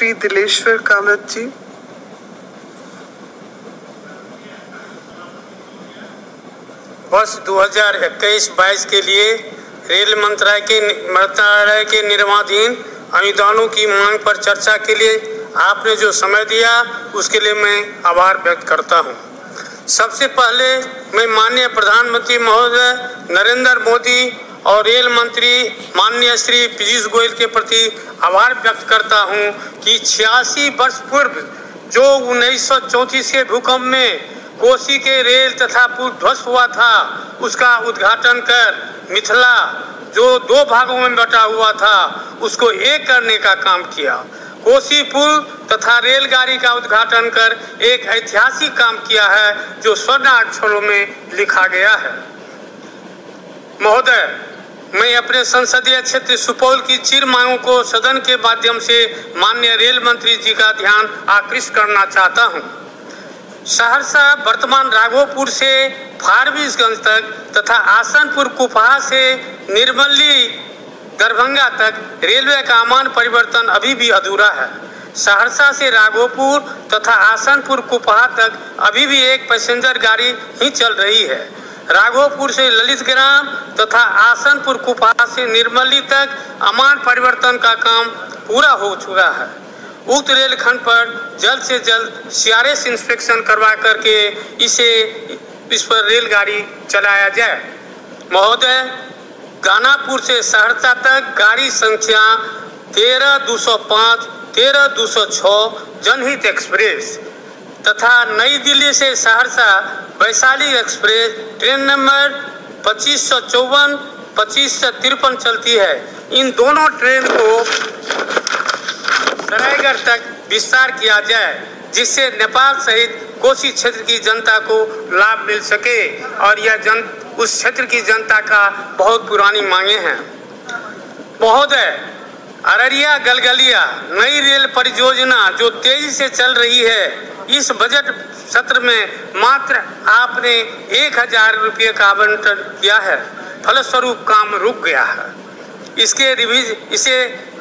श्री दिलेश्वर कामत जी वर्ष 2021-22 के लिए रेल मंत्रालय के मंत्रालय के निर्माणाधीन अनुदानों की मांग पर चर्चा के लिए आपने जो समय दिया, उसके लिए मैं आभार व्यक्त करता हूँ। सबसे पहले मैं माननीय प्रधानमंत्री महोदय नरेंद्र मोदी और रेल मंत्री माननीय श्री पीयूष गोयल के प्रति आभार व्यक्त करता हूँ कि छियासी वर्ष पूर्व जो उन्नीस के भूकंप में कोसी के रेल तथा पुल ध्वस्त हुआ था, उसका उद्घाटन कर मिथिला, जो दो भागों में बटा हुआ था, उसको एक करने का काम किया। कोसी पुल तथा रेलगाड़ी का उद्घाटन कर एक ऐतिहासिक काम किया है, जो स्वर्ण अक्षरों में लिखा गया है। महोदय मैं अपने संसदीय क्षेत्र सुपौल की चिर मांगों को सदन के माध्यम से माननीय रेल मंत्री जी का ध्यान आकृष्ट करना चाहता हूँ। सहरसा, वर्तमान राघोपुर से फारबिसगंज तक तथा आसनपुर कुपहा से निर्मली दरभंगा तक रेलवे का अमान परिवर्तन अभी भी अधूरा है सहरसा से राघोपुर तथा आसनपुर कुपहा तक अभी भी एक पैसेंजर गाड़ी ही चल रही है राघोपुर से ललित ग्राम तथा आसनपुर कुपहा से निर्मली तक अमान परिवर्तन का काम पूरा हो चुका है। उक्त रेलखंड पर जल्द से जल्द सीआरएस इंस्पेक्शन करवा करके इसे, इस पर रेलगाड़ी चलाया जाए। महोदय, गानापुर से सहरसा तक गाड़ी संख्या तेरह दो सौ पाँच, तेरह दो सौ छः जनहित एक्सप्रेस। तथा नई दिल्ली से Saharsa Vaishali express train number पच्चीस सौ चौवन, पच्चीस सौ तिरपन चलती है। इन दोनों ट्रेन को सरायगढ़ तक विस्तार किया जाए, जिससे नेपाल सहित कोसी क्षेत्र की जनता को लाभ मिल सके और यह जन, उस क्षेत्र की जनता का बहुत पुरानी मांगे हैं। महोदय, अररिया, गलगलिया, नई परियोजना जो तेज़ी से चल रही है, इस बजट सत्र में मात्र आपने एक हज़ार रुपये का आवंटन किया है। फलस्वरूप काम रुक गया है। इसके रिविज, इसे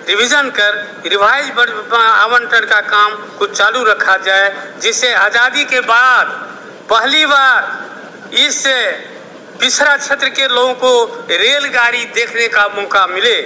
रिवीजन कर रिवाइज आवंटन का काम कुछ चालू रखा जाए जिससे आज़ादी के बाद पहली बार इस पिछड़ा क्षेत्र के लोगों को रेलगाड़ी देखने का मौका मिले।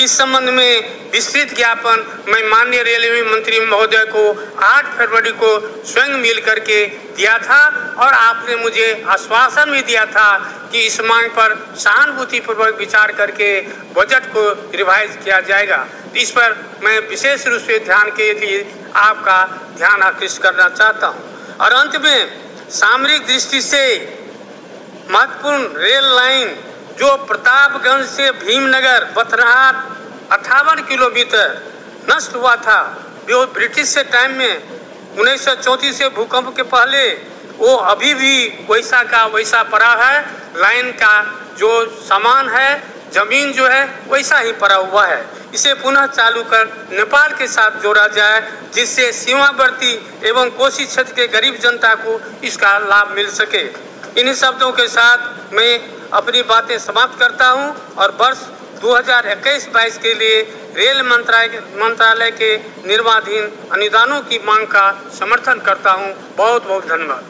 इस संबंध में विस्तृत ज्ञापन मैं माननीय रेलवे मंत्री महोदय को 8 फरवरी को स्वयं मिल करके दिया था और आपने मुझे आश्वासन भी दिया था कि इस मांग पर सहानुभूति पूर्वक विचार करके बजट को रिवाइज किया जाएगा। इस पर मैं विशेष रूप से ध्यान के लिए आपका ध्यान आकृष्ट करना चाहता हूँ। और अंत में सामरिक दृष्टि से महत्वपूर्ण रेल लाइन जो प्रतापगंज से भीमनगर बथनाथ अट्ठावन किलोमीटर नष्ट हुआ था, जो ब्रिटिश से टाइम में उन्नीस से भूकंप के पहले, वो अभी भी वैसा का वैसा पड़ा है, लाइन का जो सामान है, ज़मीन जो है, वैसा ही पड़ा हुआ है। इसे पुनः चालू कर नेपाल के साथ जोड़ा जाए, जिससे सीमावर्ती एवं कोसी क्षेत्र के गरीब जनता को इसका लाभ मिल सके। इन्हीं शब्दों के साथ मैं अपनी बातें समाप्त करता हूँ और वर्ष 2021-22 के लिए रेल मंत्रालय मंत्रालय के निर्माधीन अनुदानों की मांग का समर्थन करता हूँ। बहुत बहुत धन्यवाद।